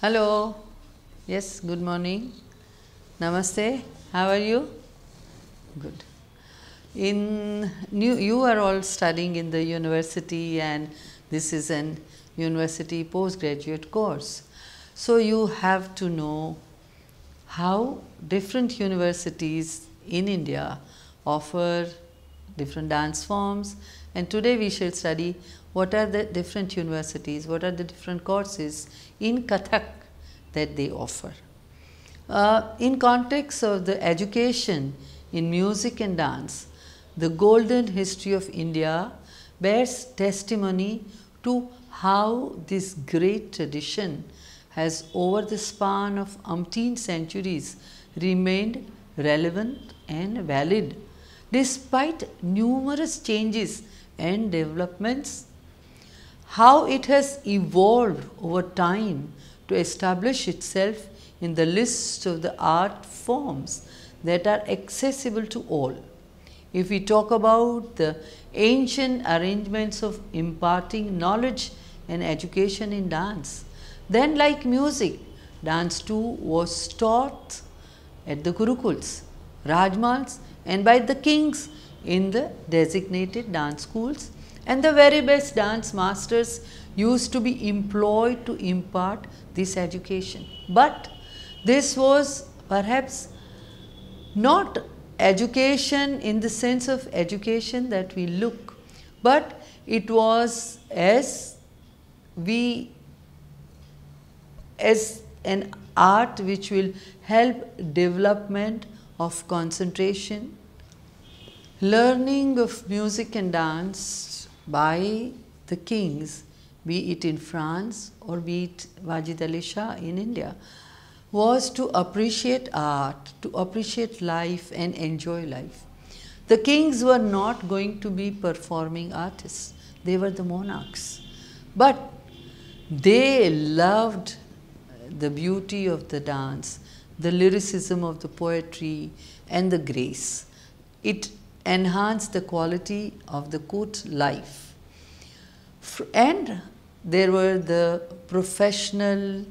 Hello. Yes, good morning. Namaste. How are you? Good. In new, you are all studying in the university and this is an university postgraduate course. So you have to know how different universities in India offer different dance forms and today we shall study what are the different universities, what are the different courses in Kathak that they offer. Uh, in context of the education in music and dance, the golden history of India bears testimony to how this great tradition has over the span of umpteen centuries remained relevant and valid despite numerous changes and developments how it has evolved over time to establish itself in the list of the art forms that are accessible to all. If we talk about the ancient arrangements of imparting knowledge and education in dance, then like music, dance too was taught at the Gurukuls, Rajmals and by the kings in the designated dance schools and the very best dance masters used to be employed to impart this education. But this was perhaps not education in the sense of education that we look, but it was as we as an art which will help development of concentration, learning of music and dance by the kings, be it in France or be it Wajid Ali Shah in India, was to appreciate art, to appreciate life and enjoy life. The kings were not going to be performing artists, they were the monarchs. But they loved the beauty of the dance, the lyricism of the poetry, and the grace. It enhanced the quality of the court life. And there were the professional,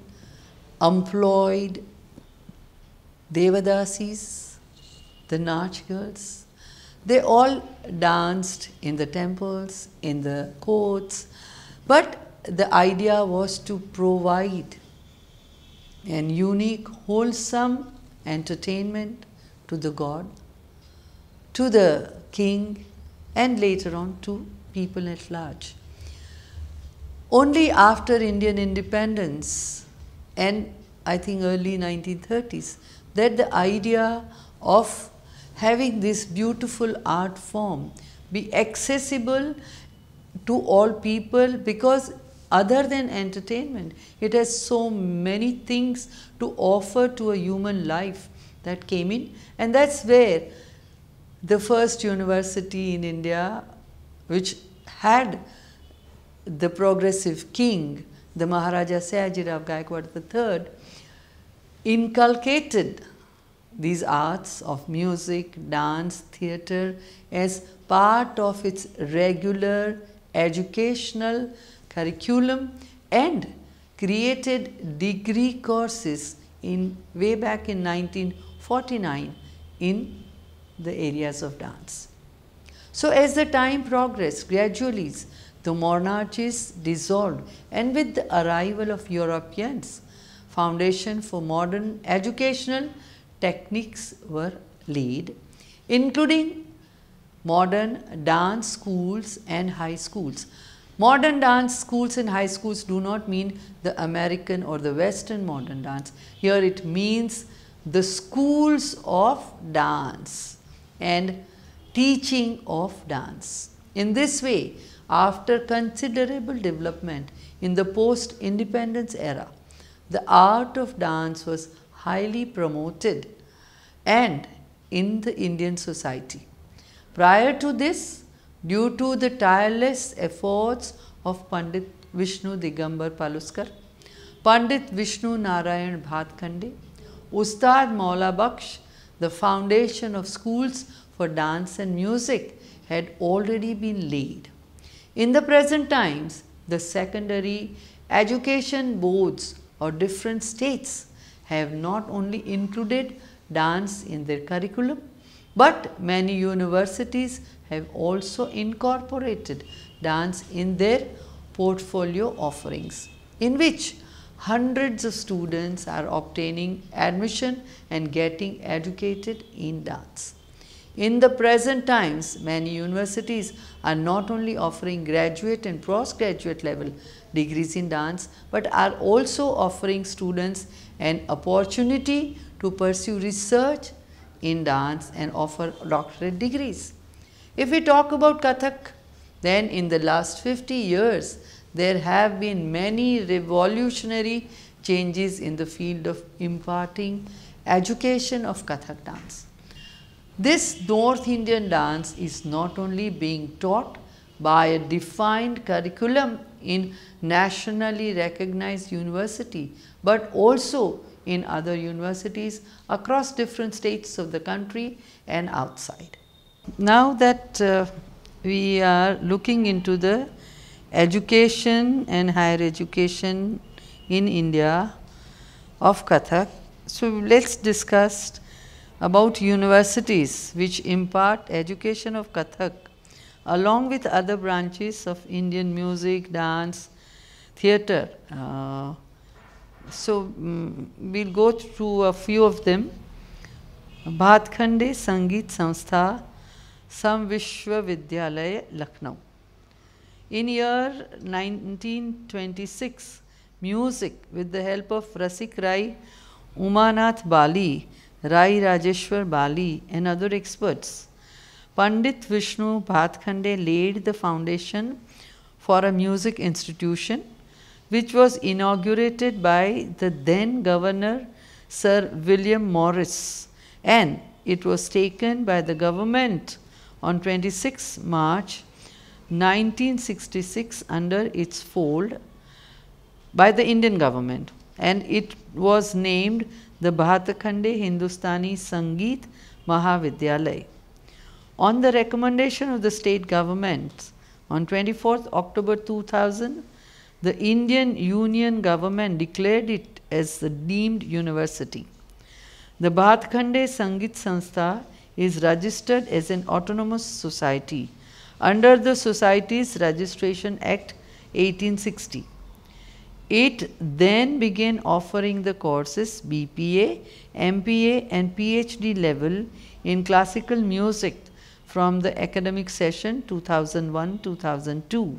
employed Devadasis, the Nautch girls. They all danced in the temples, in the courts, but the idea was to provide an unique, wholesome entertainment to the god, to the king, and later on to people at large. Only after Indian independence and I think early 1930s that the idea of having this beautiful art form be accessible to all people because other than entertainment, it has so many things to offer to a human life that came in. And that's where the first university in India which had the progressive king, the Maharaja Sayajirao Gaikwad III, inculcated these arts of music, dance, theatre as part of its regular educational curriculum and created degree courses in way back in 1949 in the areas of dance. So as the time progressed, gradually the monarchies dissolved and with the arrival of Europeans, foundation for modern educational techniques were laid, including modern dance schools and high schools. Modern dance schools and high schools do not mean the American or the Western modern dance. Here it means the schools of dance and teaching of dance. In this way, after considerable development in the post-independence era, the art of dance was highly promoted and in the Indian society. Prior to this, due to the tireless efforts of Pandit Vishnu Digambar Paluskar, Pandit Vishnu Narayan Bhatkhande, Ustad Maula Baksh, the foundation of schools for dance and music had already been laid. In the present times, the secondary education boards of different states have not only included dance in their curriculum, but many universities have also incorporated dance in their portfolio offerings, in which hundreds of students are obtaining admission and getting educated in dance. In the present times, many universities are not only offering graduate and postgraduate level degrees in dance, but are also offering students an opportunity to pursue research in dance and offer doctorate degrees. If we talk about Kathak, then in the last 50 years, there have been many revolutionary changes in the field of imparting education of Kathak dance. This North Indian dance is not only being taught by a defined curriculum in nationally recognized university, but also in other universities across different states of the country and outside. Now that uh, we are looking into the education and higher education in India of Kathak, so let's discuss about universities which impart education of Kathak along with other branches of Indian music, dance, theatre. Uh, so, um, we will go through a few of them. Bhatkhande Sangeet Samstha Sam Vishwavidyalaya Lucknow. In year 1926, music with the help of Rasik Rai, Umanath Bali, Rai Rajeshwar Bali and other experts. Pandit Vishnu Bhatkhande laid the foundation for a music institution which was inaugurated by the then governor Sir William Marris and it was taken by the government on 26 March 1966 under its fold by the Indian government and it was named the Bhatkhande Hindustani Sangeet Mahavidyalay. On the recommendation of the state government, on 24th October 2000, the Indian Union government declared it as a deemed university. The Bhatkhande Sangeet Sanstha is registered as an autonomous society under the Societies Registration Act 1860. It then began offering the courses BPA, MPA and PhD level in classical music from the academic session 2001-2002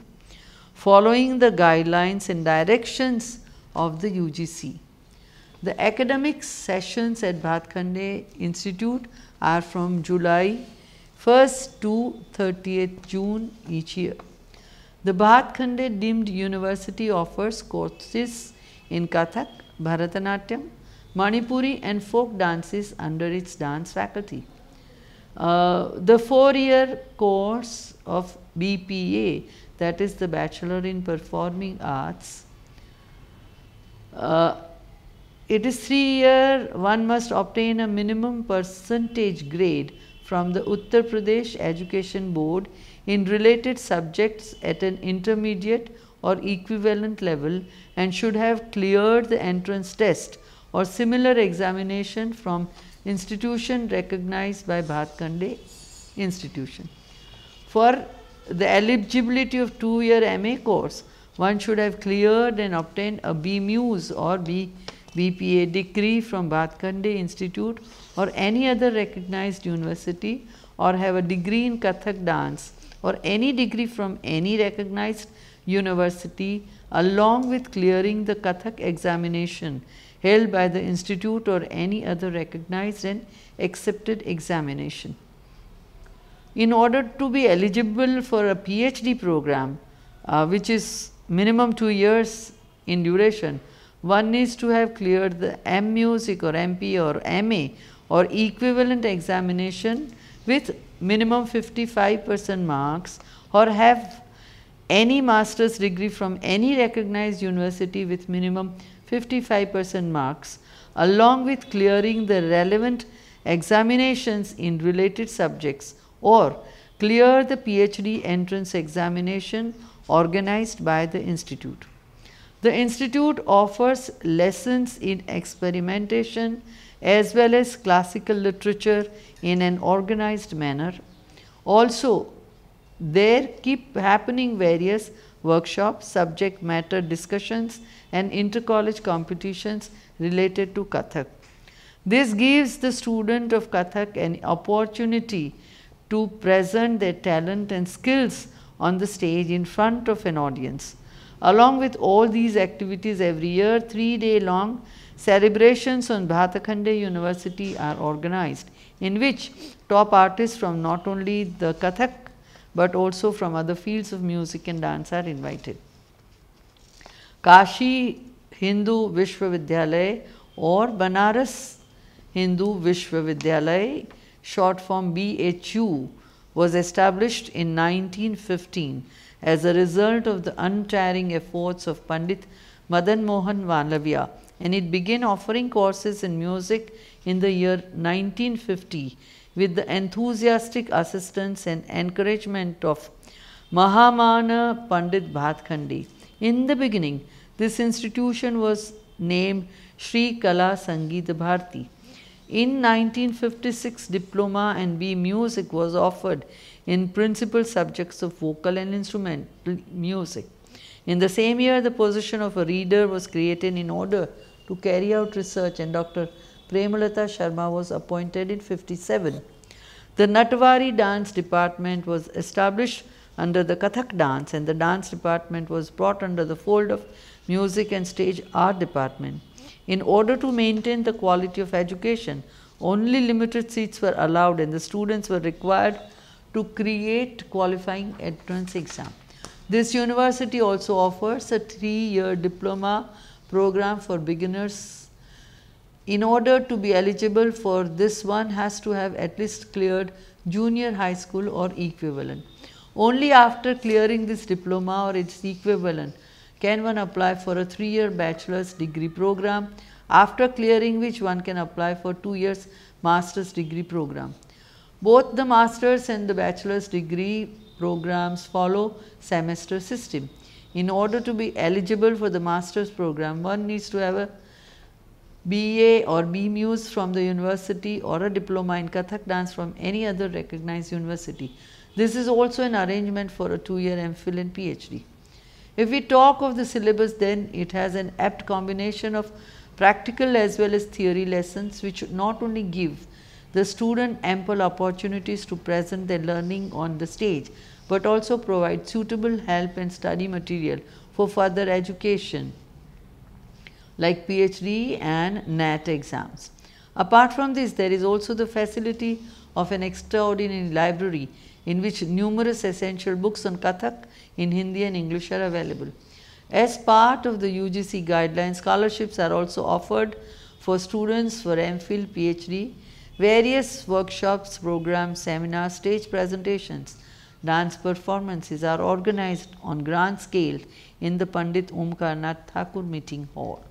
following the guidelines and directions of the UGC. The academic sessions at Bhatkhande Institute are from July 1st to 30th June each year. The Bhatkhande deemed university offers courses in Kathak, Bharatanatyam, Manipuri and folk dances under its dance faculty. Uh, the four-year course of BPA that is the Bachelor in Performing Arts, uh, it is three year one must obtain a minimum percentage grade from the Uttar Pradesh Education Board in related subjects at an intermediate or equivalent level and should have cleared the entrance test or similar examination from institution recognized by Bhatkhande institution. For the eligibility of two year MA course, one should have cleared and obtained a BMUS or B, BPA degree from Bhatkhande Institute or any other recognized university or have a degree in Kathak dance or any degree from any recognized university along with clearing the Kathak examination held by the institute or any other recognized and accepted examination. In order to be eligible for a PhD program, uh, which is minimum 2 years in duration, one needs to have cleared the M Music or MP or MA or equivalent examination with minimum 55 percent marks or have any master's degree from any recognized university with minimum 55 percent marks along with clearing the relevant examinations in related subjects or clear the PhD entrance examination organized by the institute. The institute offers lessons in experimentation as well as classical literature in an organized manner. Also, there keep happening various workshops, subject matter discussions and inter-college competitions related to Kathak. This gives the student of Kathak an opportunity to present their talent and skills on the stage in front of an audience. Along with all these activities every year, three day long celebrations on Bhatkhande University are organized in which top artists from not only the Kathak but also from other fields of music and dance are invited. Kashi Hindu Vishwavidyalay or Banaras Hindu Vishwavidyalay, short form BHU, was established in 1915 as a result of the untiring efforts of Pandit Madan Mohan Malaviya and it began offering courses in music in the year 1950 with the enthusiastic assistance and encouragement of Mahamana Pandit Bhatkhande. In the beginning, this institution was named Sri Kala Sangeet Bharati. In 1956, diploma and B music was offered in principal subjects of vocal and instrumental music. In the same year, the position of a reader was created in order to carry out research and Dr. Premalata Sharma was appointed in 57. The Natwari dance department was established under the Kathak dance and the dance department was brought under the fold of music and stage art department. In order to maintain the quality of education, only limited seats were allowed and the students were required to create qualifying entrance exam. This university also offers a three-year diploma program for beginners. In order to be eligible for this one has to have at least cleared junior high school or equivalent. Only after clearing this diploma or its equivalent can one apply for a 3 year bachelor's degree program after clearing which one can apply for 2 years master's degree program. Both the master's and the bachelor's degree programs follow semester system. In order to be eligible for the master's program, one needs to have a BA or BMUS from the university or a diploma in Kathak dance from any other recognized university. This is also an arrangement for a two year MPhil and PhD. If we talk of the syllabus then it has an apt combination of practical as well as theory lessons which not only give the student ample opportunities to present their learning on the stage but also provide suitable help and study material for further education like PhD and NAT exams. Apart from this, there is also the facility of an extraordinary library in which numerous essential books on Kathak in Hindi and English are available. As part of the UGC guidelines, scholarships are also offered for students for MPhil, PhD, various workshops, programs, seminars, stage presentations, dance performances are organized on grand scale in the Pandit Omkarnath Thakur meeting hall.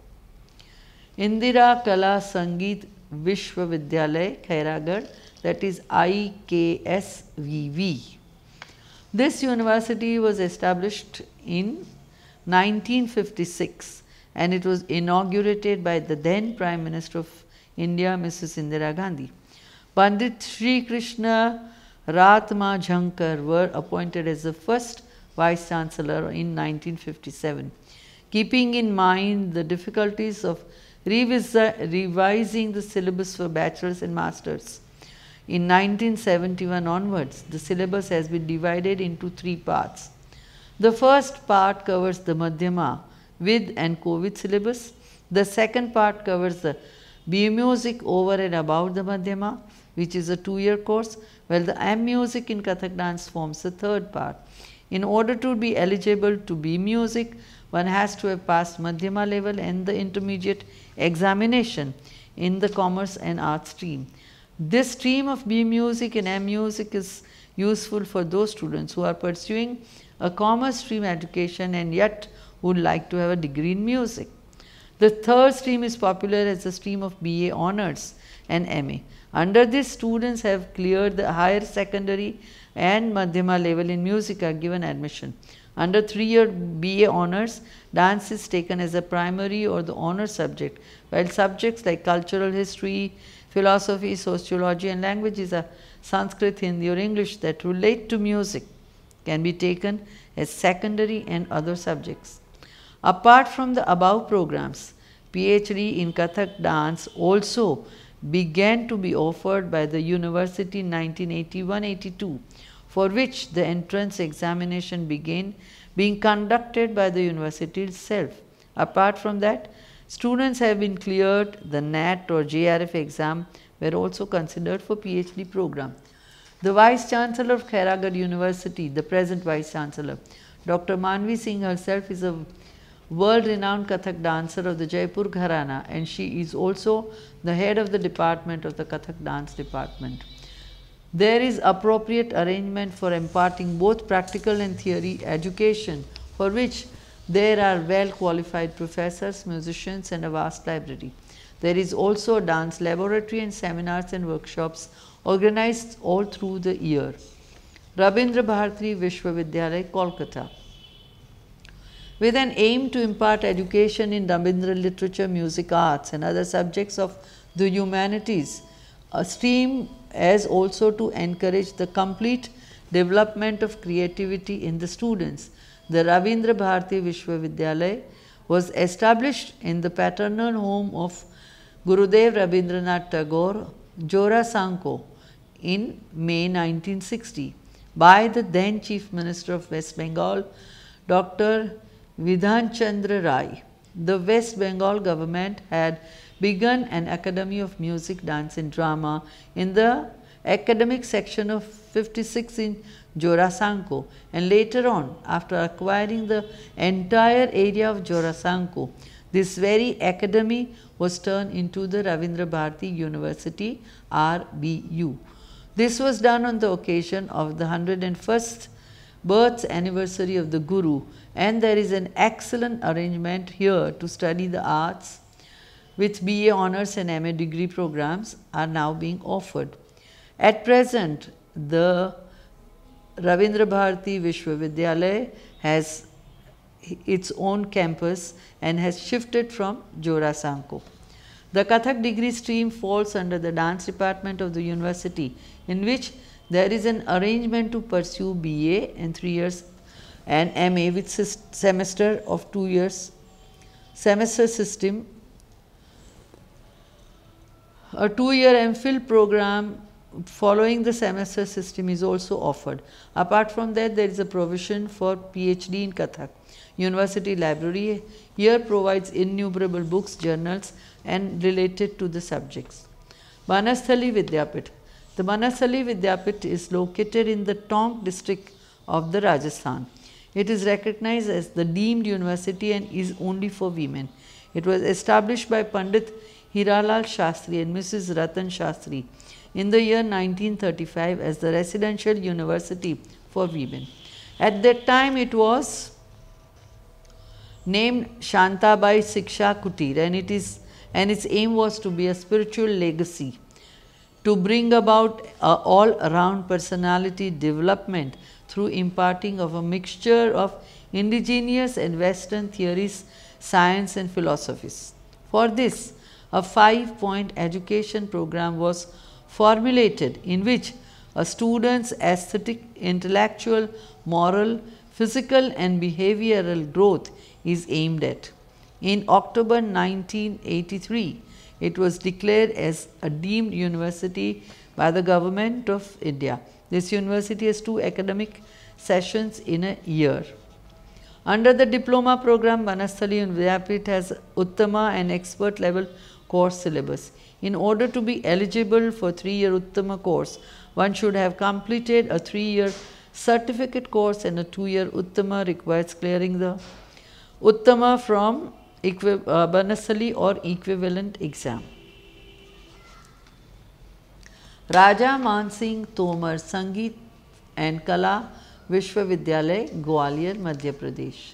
Indira Kala Sangeet Vishwavidyalay, Khairagarh, that is IKSVV. This university was established in 1956 and it was inaugurated by the then Prime Minister of India, Mrs. Indira Gandhi. Pandit Sri Krishna Ratanjankar were appointed as the first Vice Chancellor in 1957. Keeping in mind the difficulties of revising the syllabus for bachelors and masters, in 1971 onwards, the syllabus has been divided into three parts. The first part covers the Madhyama with and COVID syllabus. The second part covers the B music over and above the Madhyama, which is a two year course, while the M music in Kathak dance forms the third part. In order to be eligible to B music, one has to have passed Madhyama level and the intermediate examination in the commerce and art stream. This stream of B music and M music is useful for those students who are pursuing a commerce stream education and yet would like to have a degree in music. The third stream is popular as the stream of BA honors and MA. Under this, students have cleared the higher secondary and Madhyama level in music are given admission. Under three-year BA honors, dance is taken as a primary or the honor subject, while subjects like cultural history, philosophy, sociology and languages are Sanskrit, Hindi or English that relate to music can be taken as secondary and other subjects. Apart from the above programs, PhD in Kathak dance also began to be offered by the university in 1981-82 for which the entrance examination began being conducted by the university itself. Apart from that, students have been cleared the NAT or JRF exam were also considered for PhD program. The Vice Chancellor of Khairagarh University, the present Vice Chancellor, Dr. Mandavi Singh herself is a world-renowned Kathak dancer of the Jaipur Gharana and she is also the head of the department of the Kathak dance department. There is appropriate arrangement for imparting both practical and theory education for which there are well qualified professors, musicians and a vast library. There is also a dance laboratory and seminars and workshops organized all through the year. Rabindra Bharati Vishwavidyalaya, Kolkata. With an aim to impart education in Rabindra literature, music, arts and other subjects of the humanities, a stream as also to encourage the complete development of creativity in the students. The Rabindra Bharati Vishwavidyalaya was established in the paternal home of Gurudev Rabindranath Tagore, Jorasanko, in May 1960 by the then Chief Minister of West Bengal, Dr. Vidhan Chandra Rai. The West Bengal government had begun an Academy of Music, Dance and Drama in the academic section of 56 in Jorasanko and later on after acquiring the entire area of Jorasanko, this very academy was turned into the Ravindra Bharati University RBU. This was done on the occasion of the 101st birth anniversary of the Guru and there is an excellent arrangement here to study the arts with BA honors and MA degree programs are now being offered. At present, the Ravindra Bharati Vishwavidyalaya has its own campus and has shifted from Jorasanko. The Kathak degree stream falls under the dance department of the university in which there is an arrangement to pursue BA in 3 years and MA with semester of 2 years semester system. A 2 year MPhil program following the semester system is also offered. Apart from that, there is a provision for PhD in Kathak. University Library here provides innumerable books, journals and related to the subjects. Banasthali Vidyapit. The Banasthali Vidyapit is located in the Tonk district of the Rajasthan. It is recognized as the deemed university and is only for women. It was established by Pandit Hiralal Shastri and Mrs. Ratan Shastri in the year 1935 as the residential university for women. At that time it was named Shantabai Siksha Kutir and it is and its aim was to be a spiritual legacy to bring about uh, all around personality development through imparting of a mixture of indigenous and western theories, science and philosophies. For this, a five-point education program was formulated in which a student's aesthetic, intellectual, moral, physical and behavioral growth is aimed at. In October 1983, it was declared as a deemed university by the government of India. This university has two academic sessions in a year. Under the diploma program, Banasthali Vidyapit has Uttama and expert level course syllabus. In order to be eligible for three-year Uttama course, one should have completed a three-year certificate course and a two-year Uttama requires clearing the Uttama from uh, Banasthali or equivalent exam. Raja Mansingh Tomar Sangeet and Kala Vishwavidyalay, Gwalior, Madhya Pradesh.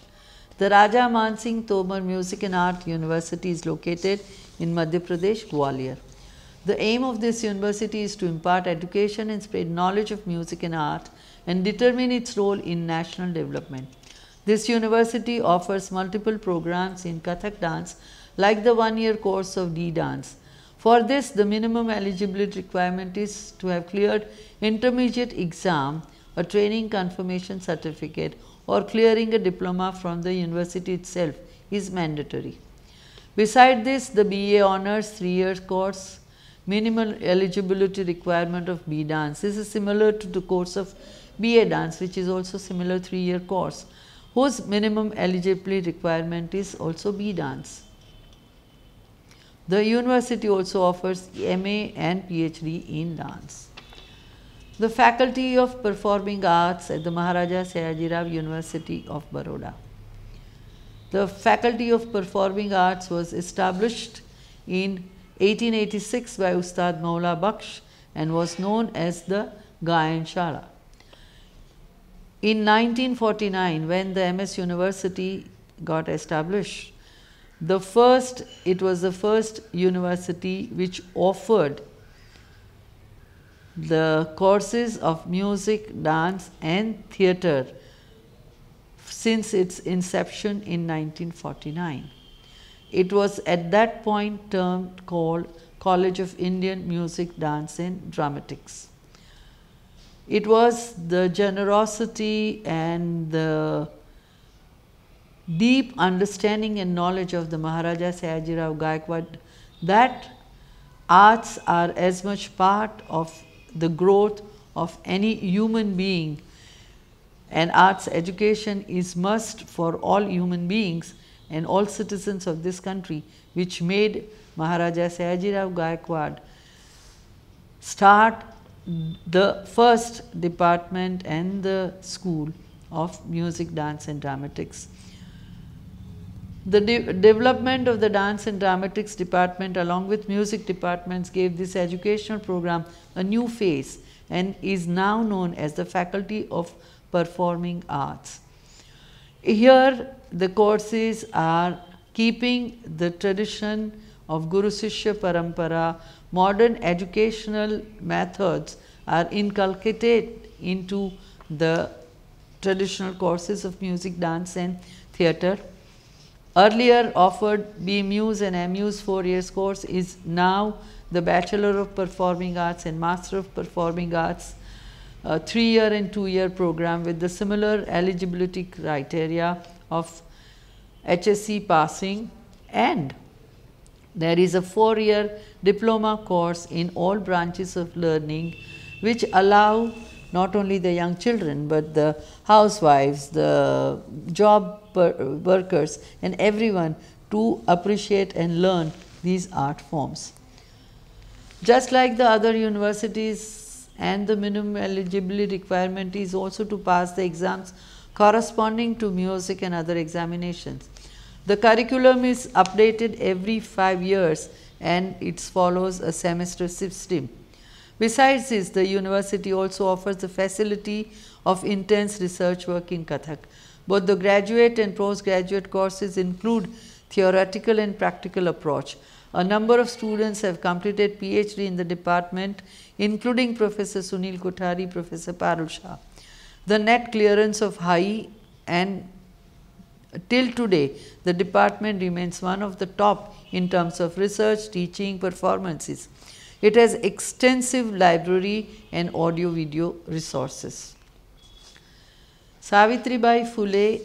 The Raja Mansingh Tomar Music and Art University is located in Madhya Pradesh, Gwalior. The aim of this university is to impart education and spread knowledge of music and art and determine its role in national development. This university offers multiple programs in Kathak dance like the one year course of D dance. For this, the minimum eligibility requirement is to have cleared intermediate exam, a training confirmation certificate or clearing a diploma from the university itself is mandatory. Beside this, the BA honors 3 year course minimal eligibility requirement of B dance. This is similar to the course of BA dance which is also similar 3 year course whose minimum eligibility requirement is also B dance. The university also offers MA and PhD in dance. The Faculty of Performing Arts at the Maharaja Sayajirao University of Baroda. The Faculty of Performing Arts was established in 1886 by Ustad Maula Baksh and was known as the Gayan Shala. In 1949, when the MS University got established, the first, it was the first university which offered the courses of music, dance and theatre since its inception in 1949. It was at that point termed called College of Indian Music, Dance and Dramatics. It was the generosity and the deep understanding and knowledge of the Maharaja Sayajirao Gaikwad that arts are as much part of the growth of any human being and arts education is must for all human beings and all citizens of this country which made Maharaja Sayajirao Gaikwad start the first department and the school of music, dance and dramatics. The de development of the dance and dramatics department along with music departments gave this educational program a new face and is now known as the Faculty of Performing Arts. Here the courses are keeping the tradition of Guru Sishya Parampara, modern educational methods are inculcated into the traditional courses of music, dance and theatre. Earlier offered BMUs and MUs 4 years course is now the Bachelor of Performing Arts and Master of Performing Arts 3 year and 2 year program with the similar eligibility criteria of HSC passing. And there is a 4 year diploma course in all branches of learning which allow not only the young children, but the housewives, the job workers and everyone to appreciate and learn these art forms. Just like the other universities and the minimum eligibility requirement is also to pass the exams corresponding to music and other examinations. The curriculum is updated every 5 years and it follows a semester system. Besides this, the university also offers the facility of intense research work in Kathak. Both the graduate and postgraduate courses include theoretical and practical approach. A number of students have completed PhD in the department, including Professor Sunil Kothari, Professor Parul Shah. The net clearance of high and till today, the department remains one of the top in terms of research, teaching, performances. It has extensive library and audio video resources. Savitribai Phule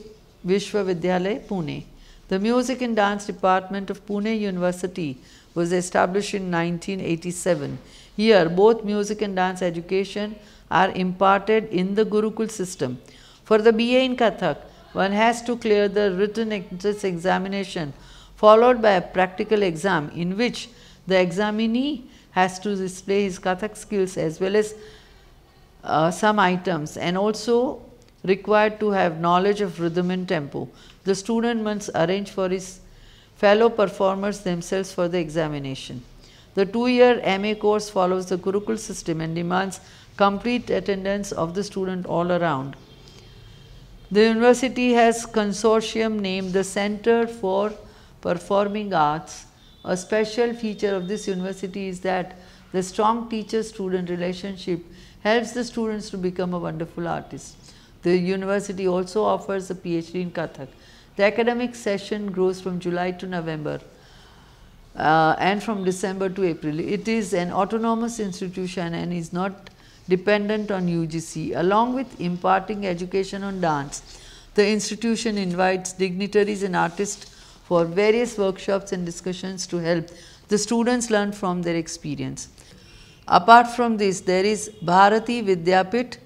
Vishwavidyalay, Pune. The Music and Dance Department of Pune University was established in 1987. Here, both music and dance education are imparted in the Gurukul system. For the BA in Kathak, one has to clear the written entrance examination followed by a practical exam in which the examinee has to display his Kathak skills as well as uh, some items and also required to have knowledge of rhythm and tempo. The student must arrange for his fellow performers themselves for the examination. The two-year MA course follows the Gurukul system and demands complete attendance of the student all around. The university has consortium named the Center for Performing Arts. A special feature of this university is that the strong teacher-student relationship helps the students to become a wonderful artist. The university also offers a PhD in Kathak. The academic session grows from July to November uh, and from December to April. It is an autonomous institution and is not dependent on UGC. Along with imparting education on dance, the institution invites dignitaries and artists for various workshops and discussions to help the students learn from their experience. Apart from this, there is Bharati Vidyapit,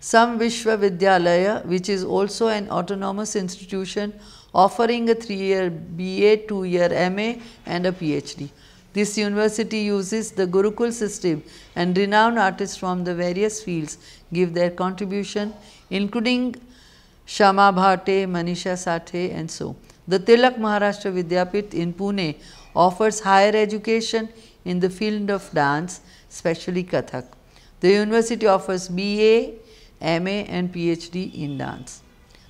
Vishwa Vidyalaya, which is also an autonomous institution offering a three-year BA, two-year MA and a PhD. This university uses the Gurukul system and renowned artists from the various fields give their contribution including Shama Bhate, Manisha Sathe and so. The Tilak Maharashtra Vidyapit in Pune offers higher education in the field of dance, especially Kathak. The university offers BA, MA and PhD in dance.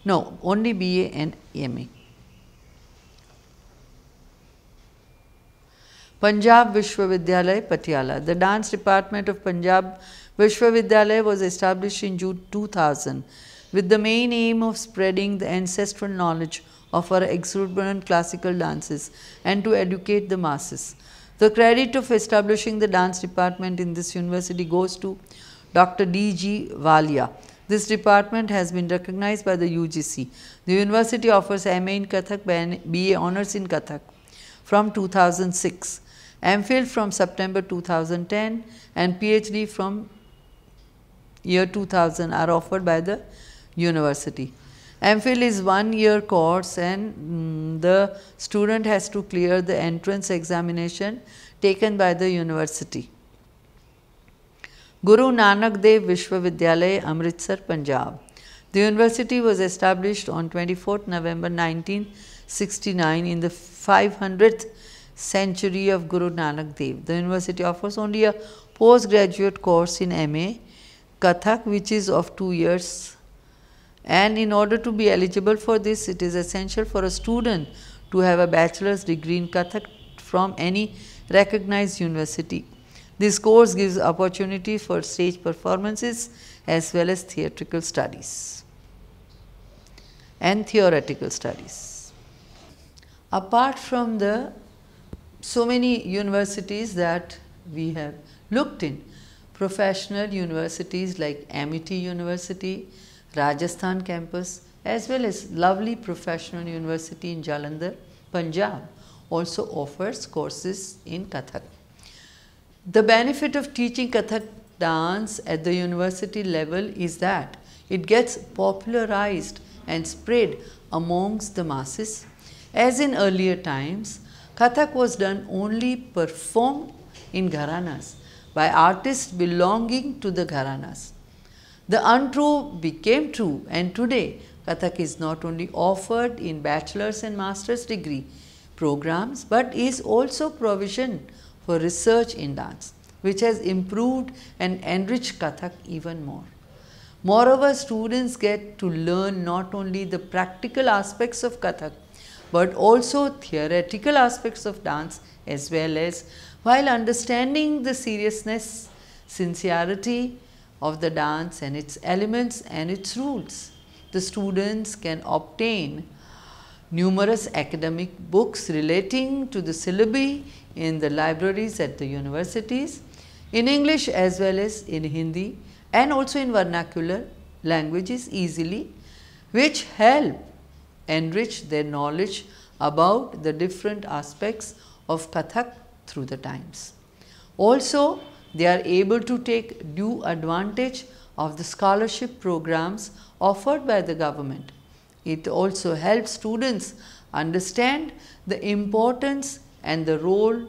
No, only BA and MA. Punjab Vishwavidyalaya, Patiala. The dance department of Punjab Vishwavidyalaya was established in June 2000 with the main aim of spreading the ancestral knowledge of our exuberant classical dances and to educate the masses. The credit of establishing the dance department in this university goes to Dr. D.G. Walia. This department has been recognized by the UGC. The university offers MA in Kathak, BA Honours in Kathak from 2006. MPhil from September 2010 and PhD from year 2000 are offered by the university. MPhil is one year course and mm, the student has to clear the entrance examination taken by the university. Guru Nanak Dev Vishwavidyalaya, Amritsar, Punjab. The university was established on 24th November 1969 in the 500th century of Guru Nanak Dev. The university offers only a postgraduate course in MA, Kathak which is of 2 years and in order to be eligible for this it is essential for a student to have a bachelor's degree in Kathak from any recognized university. This course gives opportunity for stage performances as well as theatrical studies and theoretical studies. Apart from the so many universities that we have looked in. Professional universities like Amity University, Rajasthan campus, as well as lovely professional university in Jalandhar, Punjab also offers courses in Kathak. The benefit of teaching Kathak dance at the university level is that it gets popularized and spread amongst the masses. As in earlier times, Kathak was done only performed in gharanas by artists belonging to the gharanas. The untrue became true and today Kathak is not only offered in bachelor's and master's degree programs but is also provision for research in dance which has improved and enriched Kathak even more. Moreover, students get to learn not only the practical aspects of Kathak but also theoretical aspects of dance as well as while understanding the seriousness, sincerity of the dance and its elements and its rules. The students can obtain numerous academic books relating to the syllabi in the libraries at the universities in English as well as in Hindi and also in vernacular languages easily which help enrich their knowledge about the different aspects of Kathak through the times. Also, they are able to take due advantage of the scholarship programs offered by the government. It also helps students understand the importance and the role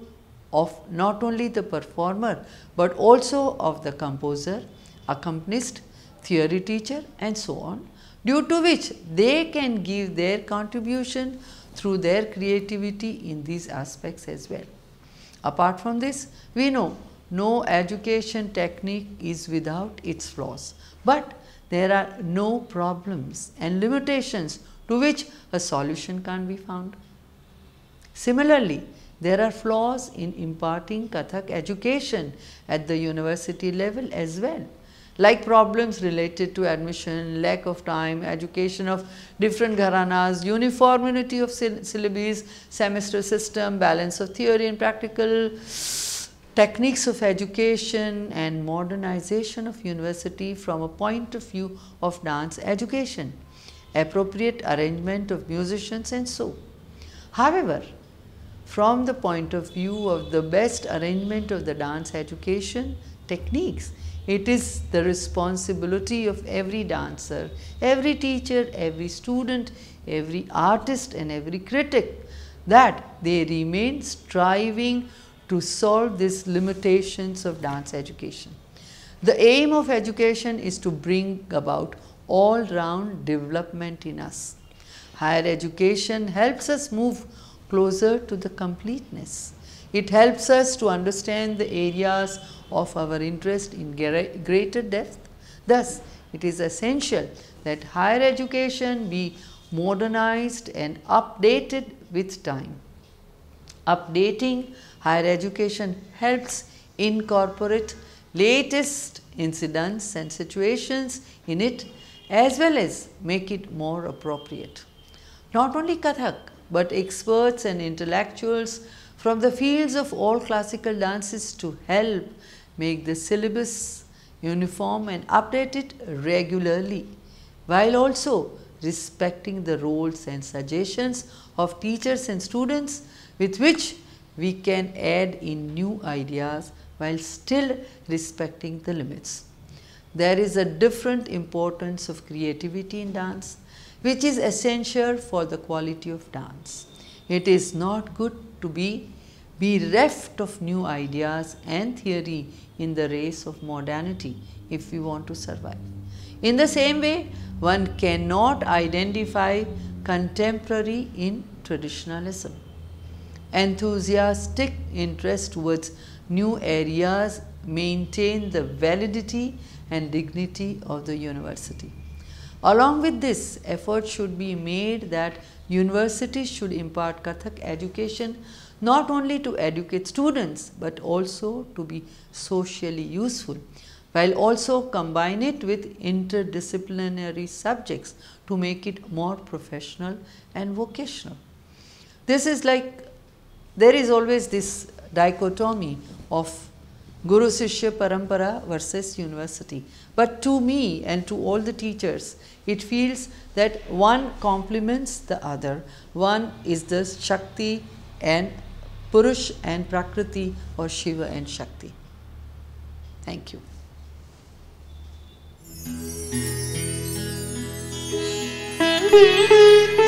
of not only the performer but also of the composer, accompanist, theory teacher and so on due to which they can give their contribution through their creativity in these aspects as well. Apart from this, we know no education technique is without its flaws, but there are no problems and limitations to which a solution can be found. Similarly, there are flaws in imparting Kathak education at the university level as well like problems related to admission, lack of time, education of different gharanas, uniformity of syllabus, semester system, balance of theory and practical, techniques of education and modernization of university from a point of view of dance education, appropriate arrangement of musicians and so. However, from the point of view of the best arrangement of the dance education techniques, it is the responsibility of every dancer, every teacher, every student, every artist and every critic that they remain striving to solve these limitations of dance education. The aim of education is to bring about all round development in us. Higher education helps us move closer to the completeness. It helps us to understand the areas of our interest in greater depth. Thus, it is essential that higher education be modernized and updated with time. Updating higher education helps incorporate latest incidents and situations in it as well as make it more appropriate. Not only Kathak, but experts and intellectuals from the fields of all classical dances to help make the syllabus uniform and update it regularly while also respecting the roles and suggestions of teachers and students with which we can add in new ideas while still respecting the limits. There is a different importance of creativity in dance which is essential for the quality of dance. It is not good to be bereft of new ideas and theory in the race of modernity if we want to survive. In the same way, one cannot identify contemporary in traditionalism. Enthusiastic interest towards new areas maintain the validity and dignity of the university. Along with this, effort should be made that universities should impart Kathak education not only to educate students, but also to be socially useful, while also combine it with interdisciplinary subjects to make it more professional and vocational. This is like, there is always this dichotomy of Guru Sishya Parampara versus university. But to me and to all the teachers, it feels that one complements the other. One is the Shakti and Purush and Prakriti or Shiva and Shakti. Thank you.